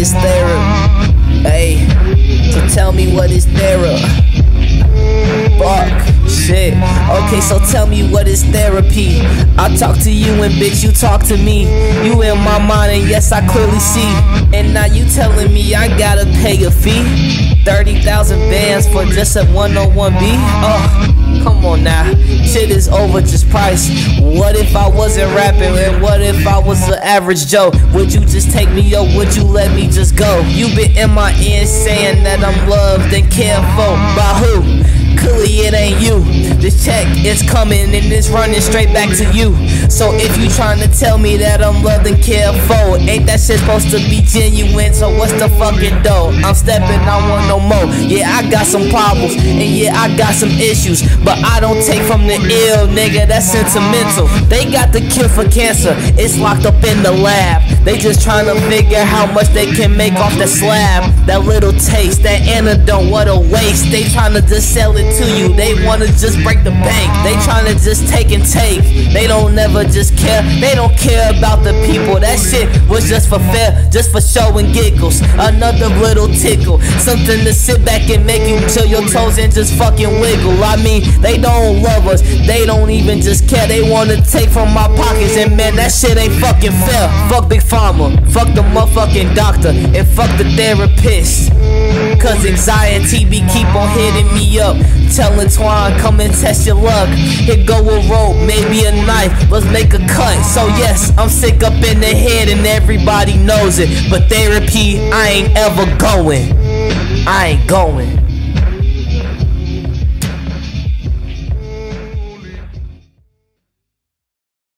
is? Hey, so tell me what is therapy? Fuck, shit. Okay, so tell me what is therapy? I talk to you and bitch, you talk to me. You in my mind, and yes, I clearly see. And now you telling me I gotta pay a fee? 30,000 bands for just a 101B? Oh. Uh, Come on now, shit is over, just price. What if I wasn't rapping and what if I was an average Joe? Would you just take me up? Would you let me just go? You been in my ear saying that I'm loved and cared for by who? Clearly it ain't check is coming and it's running straight back to you. So if you trying to tell me that I'm loved and cared for, ain't that shit supposed to be genuine? So what's the fucking dough? I'm stepping, I want no more. Yeah, I got some problems and yeah, I got some issues, but I don't take from the ill, nigga. That's sentimental. They got the cure for cancer. It's locked up in the lab. They just trying to figure how much they can make off the slab. That little taste, that antidote, what a waste. They trying to just sell it to you. They wanna just break the bank. They tryna just take and take. They don't never just care. They don't care about the people. That shit was just for fair, just for show and giggles. Another little tickle, something to sit back and make you chill your toes and just fucking wiggle. I mean, they don't love us. They don't even just care. They wanna take from my pockets, and man, that shit ain't fucking fair. Fuck Big Pharma, fuck the motherfucking doctor, and fuck the therapist. Cause anxiety be keep on hitting me up. Telling Twxan, come and test your luck. Here go a rope, maybe a knife. Let's make a cut. So, yes, I'm sick up in the head and everybody knows it. But therapy, I ain't ever going. I ain't going.